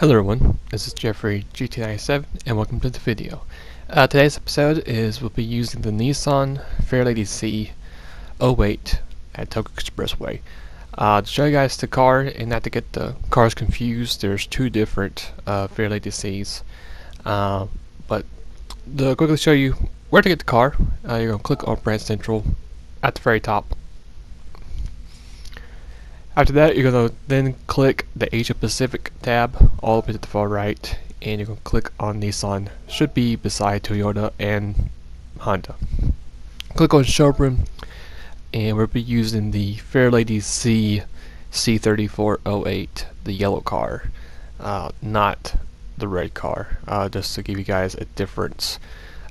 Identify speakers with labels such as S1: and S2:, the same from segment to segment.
S1: Hello everyone, this is Jeffrey GT97 and welcome to the video. Uh, today's episode is we'll be using the Nissan Fairlady Z 08 at Tokyo Expressway. Uh, to show you guys the car and not to get the cars confused, there's two different uh, Fairlady Zs. Uh, but to quickly show you where to get the car, uh, you're going to click on Brand Central at the very top after that, you're going to then click the Asia Pacific tab all the way to the far right, and you're going to click on Nissan. Should be beside Toyota and Honda. Click on Showroom, and we'll be using the Fairlady Z Z3408, the yellow car, uh, not the red car, uh, just to give you guys a difference.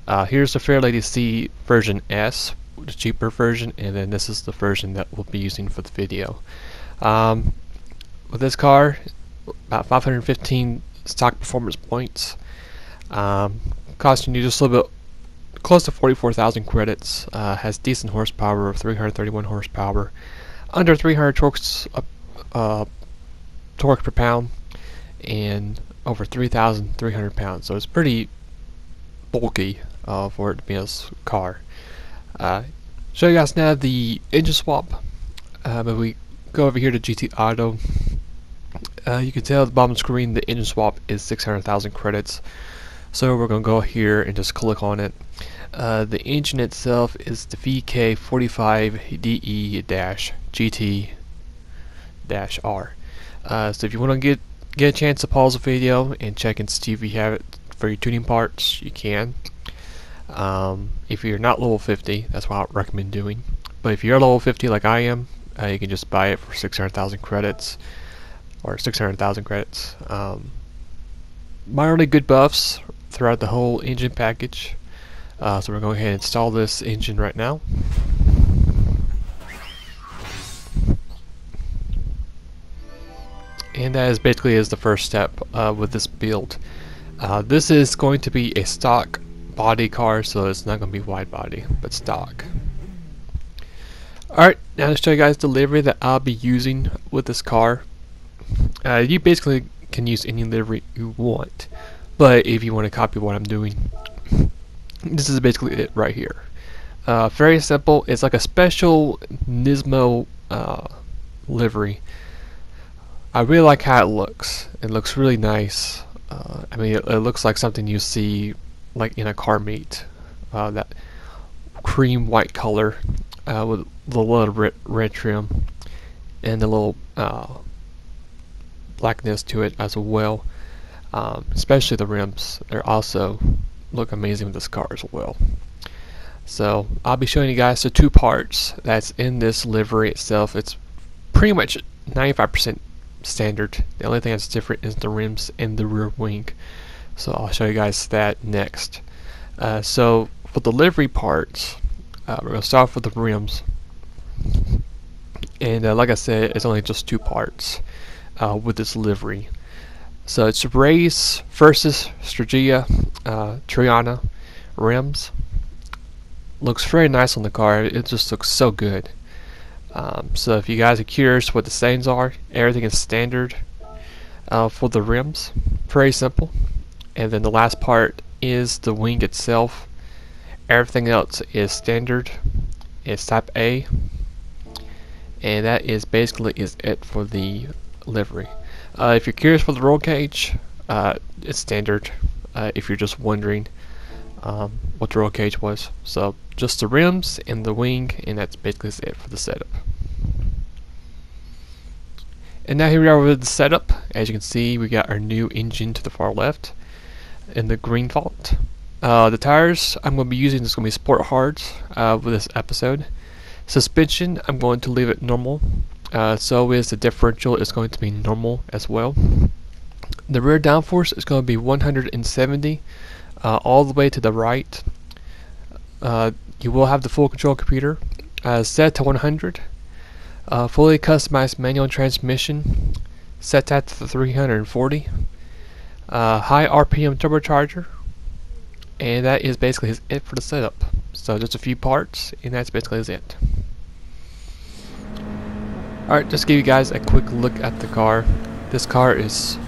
S1: Uh, here's the Fairlady Z version S, the cheaper version, and then this is the version that we'll be using for the video. Um, with this car, about 515 stock performance points, um, costing you just a little bit close to 44,000 credits. Uh, has decent horsepower of 331 horsepower, under 300 torques uh, uh, torque per pound, and over 3,300 pounds. So it's pretty bulky uh, for it to be a car. Uh, show you guys now the engine swap. But we go over here to GT Auto. Uh, you can tell at the bottom screen the engine swap is 600,000 credits. So we're going to go here and just click on it. Uh, the engine itself is the VK45DE-GT-R. Uh, so if you want to get get a chance to pause the video and check and see if you have it for your tuning parts, you can. Um, if you're not level 50, that's what I recommend doing. But if you're level 50 like I am, uh, you can just buy it for 600,000 credits or 600,000 credits. Um, minorly good buffs throughout the whole engine package. Uh, so we're going to ahead and install this engine right now. And that is basically is the first step uh, with this build. Uh, this is going to be a stock body car, so it's not going to be wide body, but stock. Alright, now to show you guys the livery that I'll be using with this car. Uh, you basically can use any livery you want, but if you want to copy what I'm doing, this is basically it right here. Uh, very simple. It's like a special Nismo uh, livery. I really like how it looks. It looks really nice. Uh, I mean, it, it, looks like something you see like in a car meet. Uh, that cream white color uh, with the little red, trim and the little uh, blackness to it as well. Um, especially the rims, they also look amazing with this car as well. So I'll be showing you guys the two parts that's in this livery itself. It's pretty much 95% standard. The only thing that's different is the rims and the rear wing. So I'll show you guys that next. Uh, so for the livery parts, uh, we're going to start with the rims. And uh, like I said, it's only just two parts uh, with this livery. So it's RAYS Versus Stratagia uh, Triana rims. Looks very nice on the car. It just looks so good. Um, so if you guys are curious what the stains are, everything is standard uh, for the rims. Very simple. And then the last part is the wing itself. Everything else is standard. It's type A. And that is basically is it for the livery. Uh, if you're curious for the roll cage, uh, it's standard. Uh, if you're just wondering um, what the roll cage was. So just the rims and the wing, and that's basically it for the setup. And now here we are with the setup. As you can see, we got our new engine to the far left in the green font. Uh, the tires I'm going to be using is going to be sport hards uh, with this episode. Suspension I'm going to leave it normal. Uh, so is the differential is going to be normal as well. The rear downforce is going to be 170 uh, all the way to the right. Uh, you will have the full control computer uh, set to 100. fully customized manual transmission set at 340. high RPM turbocharger and that is basically it for the setup so just a few parts and that's basically it alright just give you guys a quick look at the car this car is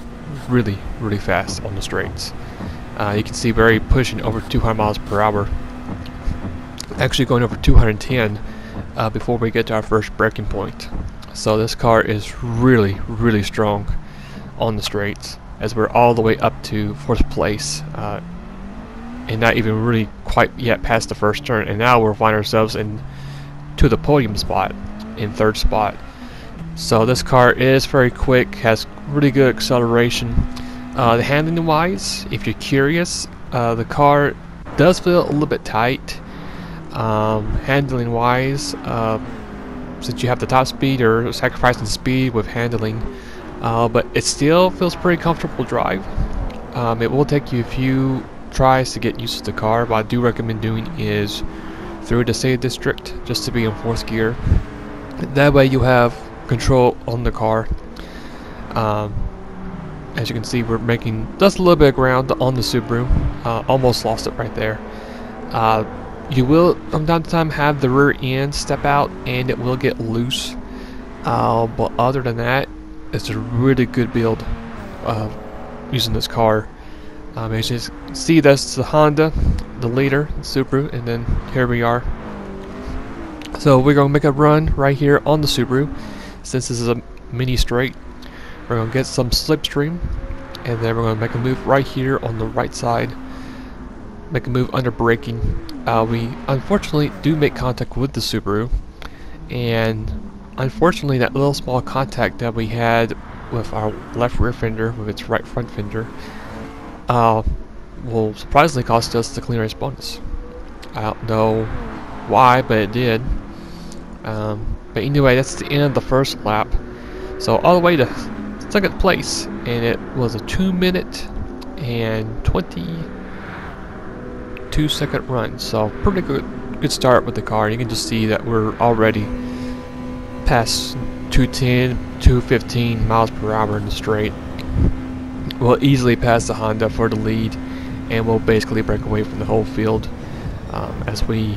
S1: really, really fast on the straights. Uh, you can see we're pushing over 200 miles per hour. Actually going over 210 uh, before we get to our first braking point. So this car is really, really strong on the straights as we're all the way up to fourth place uh, and not even really quite yet past the first turn and now we're finding ourselves in to the podium spot in third spot so this car is very quick has really good acceleration uh, the handling wise if you're curious uh, the car does feel a little bit tight um, handling wise uh, since you have the top speed or sacrificing speed with handling uh, but it still feels pretty comfortable drive. Um, it will take you a few tries to get used to the car. What I do recommend doing is through the save district just to be in fourth gear. That way you have control on the car. Um, as you can see we're making just a little bit of ground on the Subaru. Uh, almost lost it right there. Uh, you will from time to time have the rear end step out and it will get loose. Uh, but other than that, it's a really good build uh, using this car. Um, as you see, that's the Honda, the leader, the Subaru, and then here we are. So we're going to make a run right here on the Subaru. Since this is a mini straight, we're going to get some slipstream, and then we're going to make a move right here on the right side. Make a move under braking. Uh, we unfortunately do make contact with the Subaru, and Unfortunately, that little small contact that we had with our left rear fender with its right front fender uh, will surprisingly cost us the clean race bonus. I don't know why, but it did. Um, but anyway, that's the end of the first lap. So all the way to second place, and it was a 2 minute and 22 second run. So pretty good, good start with the car. You can just see that we're already past 210, 215 miles per hour in the straight. We'll easily pass the Honda for the lead and we'll basically break away from the whole field um, as we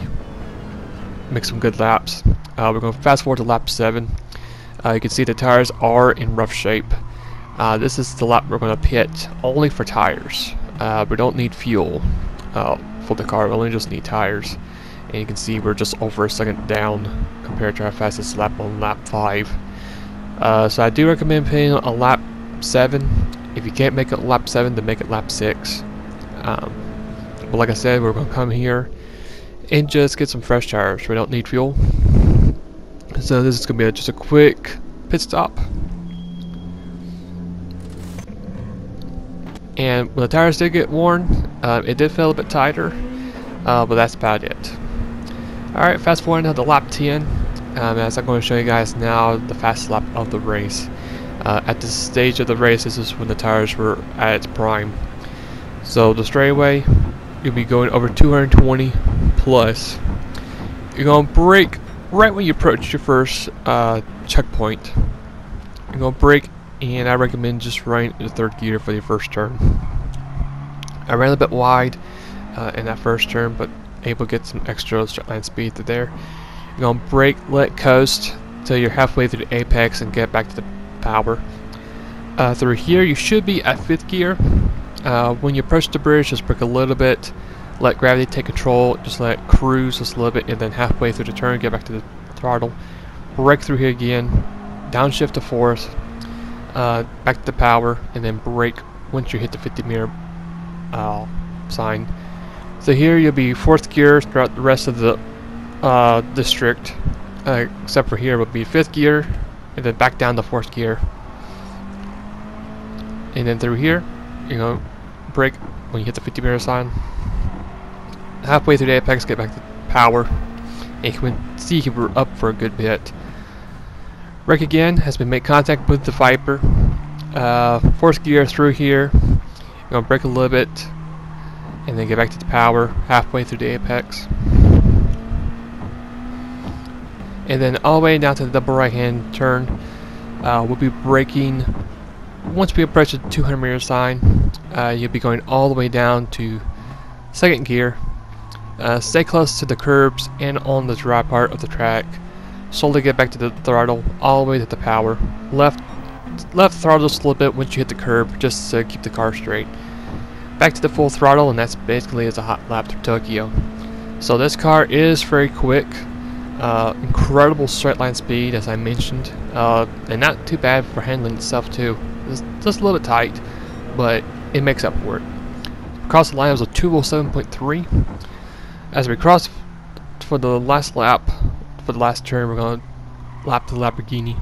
S1: make some good laps. Uh, we're going to fast forward to lap 7. Uh, you can see the tires are in rough shape. Uh, this is the lap we're going to pit only for tires. Uh, we don't need fuel uh, for the car, we only just need tires. And you can see we're just over a second down compared to our fastest lap on lap 5 uh, so I do recommend putting a lap 7 if you can't make it lap 7 then make it lap 6 um, but like I said we're going to come here and just get some fresh tires. We don't need fuel so this is going to be a, just a quick pit stop and when the tires did get worn uh, it did feel a bit tighter uh, but that's about it Alright, fast forward to the lap 10. Um, as I'm going to show you guys now the fast lap of the race. Uh, at this stage of the race, this is when the tires were at its prime. So the straightaway, you'll be going over 220 plus. You're going to brake right when you approach your first uh, checkpoint. You're going to brake, and I recommend just running the third gear for your first turn. I ran a bit wide uh, in that first turn, but able to get some extra line speed to there. You're going to brake, let coast till you're halfway through the apex and get back to the power. Uh, through here you should be at 5th gear. Uh, when you approach the bridge just brake a little bit, let gravity take control, just let cruise just a little bit and then halfway through the turn get back to the throttle. Brake through here again, downshift to 4th, uh, back to the power, and then brake once you hit the 50 meter uh, sign. So here you'll be fourth gear throughout the rest of the uh, district, uh, except for here will be fifth gear, and then back down to fourth gear. And then through here, you know, brake when you hit the 50 meter sign. Halfway through the apex, get back to power. And you can see we're up for a good bit. Wreck again has been made contact with the Viper. Uh, fourth gear through here. You're gonna break a little bit, and then get back to the power halfway through the apex. And then all the way down to the double right hand turn, uh, we'll be braking. Once we approach the 200 meter sign, uh, you'll be going all the way down to second gear. Uh, stay close to the curbs and on the dry part of the track. Slowly get back to the throttle, all the way to the power. Left left throttle just a little bit once you hit the curb, just to keep the car straight. Back to the full throttle, and that's basically as a hot lap through Tokyo. So this car is very quick, uh, incredible straight line speed, as I mentioned, uh, and not too bad for handling itself too. It's just a little bit tight, but it makes up for it. Across the line was a 207.3. As we cross for the last lap, for the last turn, we're going to lap the Lamborghini.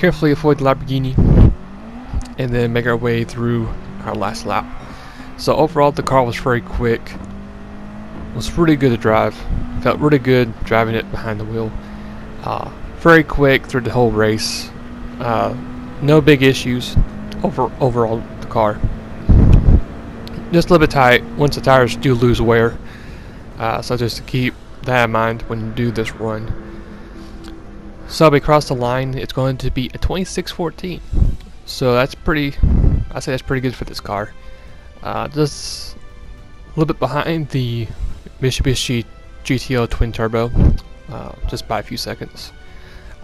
S1: Carefully avoid the Lamborghini, and then make our way through our last lap. So overall, the car was very quick. It was really good to drive. Felt really good driving it behind the wheel. Uh, very quick through the whole race. Uh, no big issues over overall the car. Just a little bit tight once the tires do lose wear. Uh, so just to keep that in mind when you do this run. So we cross the line, it's going to be a 2614. So that's pretty, I say that's pretty good for this car. Uh, just a little bit behind the Mitsubishi GTO twin turbo, uh, just by a few seconds.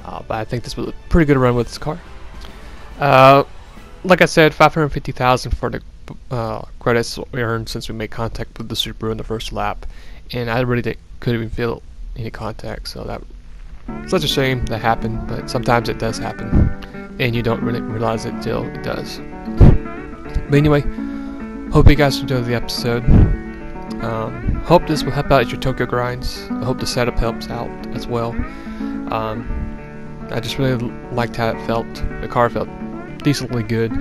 S1: Uh, but I think this was a pretty good run with this car. Uh, like I said, 550,000 for the uh, credits earned since we made contact with the Subaru in the first lap, and I really couldn't even feel any contact, so that such a shame that happened, but sometimes it does happen, and you don't really realize it till it does. But anyway, hope you guys enjoyed the episode. Um, hope this will help out at your Tokyo grinds. I hope the setup helps out as well. Um, I just really liked how it felt. The car felt decently good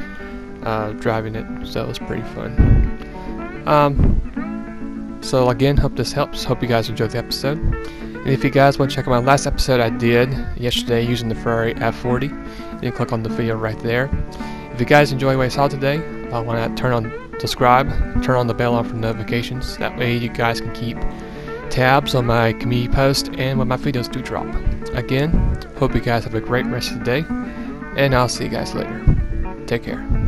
S1: uh, driving it, so it was pretty fun. Um, so again, hope this helps. Hope you guys enjoyed the episode. And if you guys want to check out my last episode I did yesterday using the Ferrari F40, you can click on the video right there. If you guys enjoy what I saw today, I want to turn on subscribe, turn on the bell on for notifications. That way you guys can keep tabs on my community post and when my videos do drop. Again, hope you guys have a great rest of the day, and I'll see you guys later. Take care.